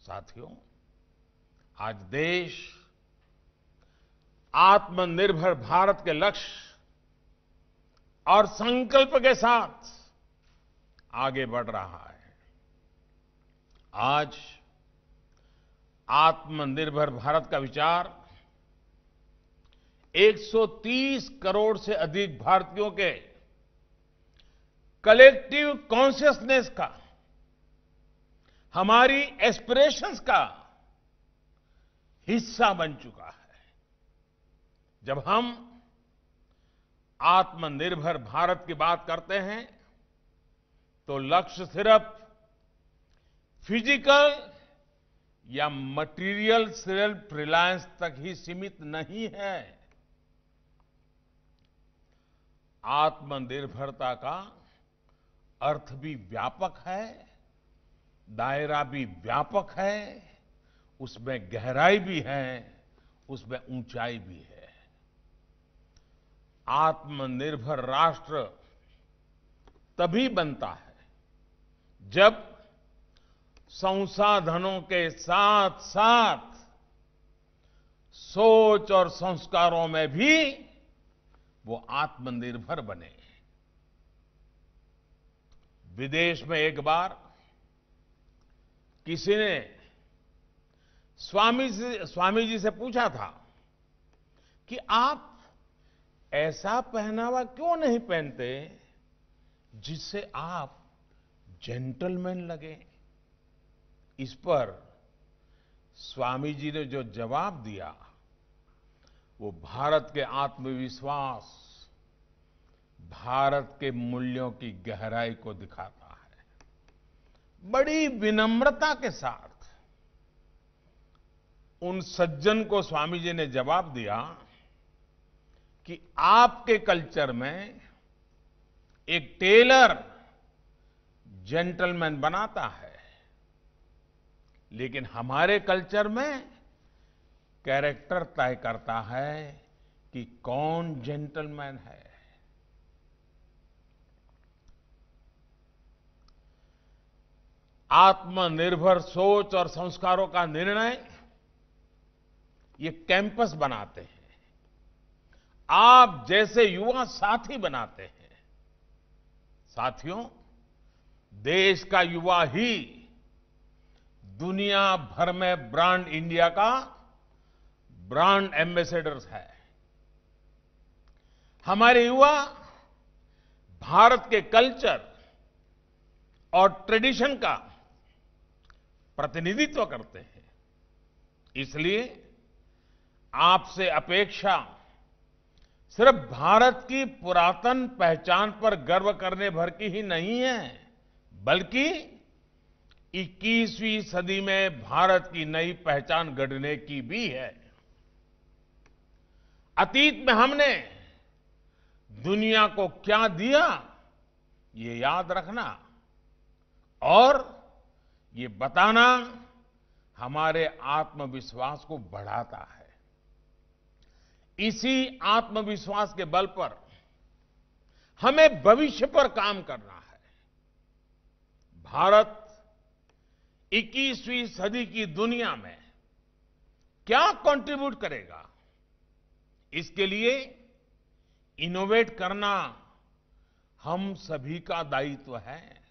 साथियों, आज देश आत्मनिर्भर भारत के लक्ष्य और संकल्प के साथ आगे बढ़ रहा है। आज आत्मनिर्भर भारत का विचार 130 करोड़ से अधिक भारतीयों के कलेक्टिव कॉन्शियसनेस का हमारी एस्पिरेशंस का हिस्सा बन चुका है। जब हम आत्मनिर्भर भारत की बात करते हैं तो लक्ष्य सिर्फ़ फ़िज़िकल या मटेरियल सेल्फ रिलायंस तक ही सीमित नहीं है। आत्मनिर्भरता का अर्थ भी व्यापक है। दायरा भी व्यापक है, उसमें गहराई भी है, उसमें ऊंचाई भी है। आत्मनिर्भर राष्ट्र तभी बनता है जब संसाधनों के साथ साथ सोच और संस्कारों में भी वो आत्मनिर्भर बने। विदेश में एक बार किसी ने स्वामी से, स्वामी जी से पूछा था कि आप ऐसा पहनावा क्यों नहीं पहनते जिससे आप जेंटलमैन लगे? इस पर स्वामी जी ने जो जवाब दिया, वो भारत के आत्मविश्वास, भारत के मूल्यों की गहराई को दिखाता। बड़ी विनम्रता के साथ उन सज्जन को स्वामी जी ने जवाब दिया कि आपके कल्चर में एक टेलर जेंटलमैन बनाता है, लेकिन हमारे कल्चर में कैरेक्टर तय करता है कि कौन जेंटलमैन है। आत्मनिर्भर सोच और संस्कारों का निर्णय, ये कैंपस बनाते हैं। आप जैसे युवा साथी बनाते हैं। साथियों, देश का युवा ही दुनिया भर में ब्रांड इंडिया का ब्रांड एम्बेसडर्स है। हमारे युवा भारत के कल्चर और ट्रेडिशन का प्रतिनिधित्व करते हैं। इसलिए आपसे अपेक्षा सिर्फ़ भारत की पुरातन पहचान पर गर्व करने भर की ही नहीं है, बल्कि 21वीं सदी में भारत की नई पहचान गढ़ने की भी है। अतीत में हमने दुनिया को क्या दिया, ये याद रखना। और ये बताना हमारे आत्मविश्वास को बढ़ाता है। इसी आत्मविश्वास के बल पर हमें भविष्य पर काम करना है। भारत 21वीं सदी की दुनिया में क्या कंट्रीब्यूट करेगा? इसके लिए इनोवेट करना हम सभी का दायित्व है।